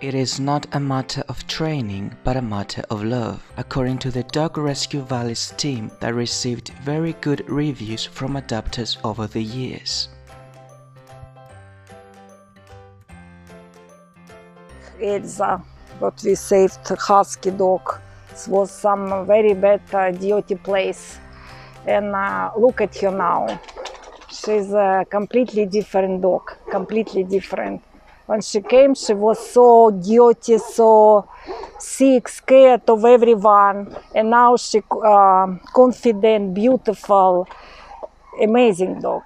It is not a matter of training, but a matter of love, according to the Dog Rescue Valleys team that received very good reviews from adopters over the years. Elsa, what we saved, husky dog. Was some very bad uh, duty place. And uh, look at her now. She's a completely different dog, completely different. When she came, she was so dirty, so sick, scared of everyone. And now she uh, confident, beautiful, amazing dog.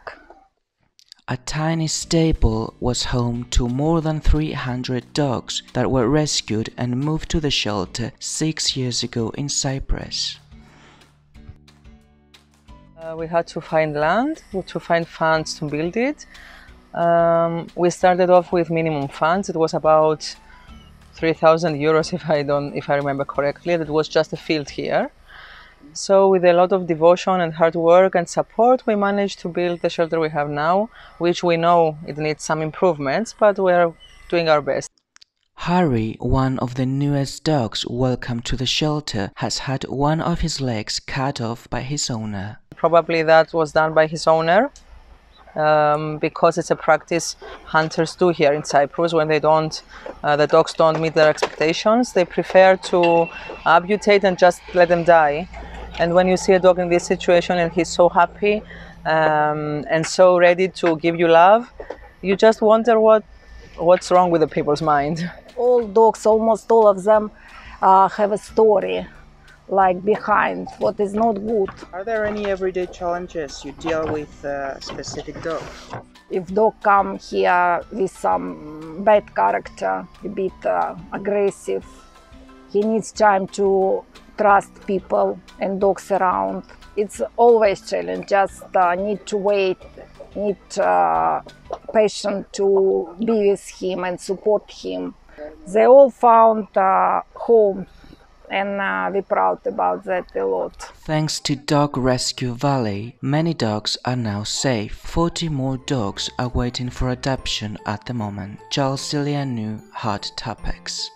A tiny stable was home to more than 300 dogs that were rescued and moved to the shelter six years ago in Cyprus. Uh, we had to find land, to find funds to build it. Um, we started off with minimum funds. It was about 3,000 euros, if I don't, if I remember correctly. That was just a field here. So, with a lot of devotion and hard work and support, we managed to build the shelter we have now, which we know it needs some improvements, but we are doing our best. Harry, one of the newest dogs welcomed to the shelter, has had one of his legs cut off by his owner. Probably that was done by his owner um, because it's a practice hunters do here in Cyprus when they don't, uh, the dogs don't meet their expectations. They prefer to amputate and just let them die. And when you see a dog in this situation and he's so happy um, and so ready to give you love, you just wonder what what's wrong with the people's mind. All dogs, almost all of them, uh, have a story like behind what is not good. Are there any everyday challenges you deal with uh, specific dogs? If dog come here with some bad character, a bit uh, aggressive, he needs time to trust people and dogs around. It's always challenge. Just uh, need to wait, need uh, patient to be with him and support him. They all found uh, home and uh, we're proud about that a lot. Thanks to Dog Rescue Valley, many dogs are now safe. 40 more dogs are waiting for adoption at the moment. Charles Stylianou, Hot Topics.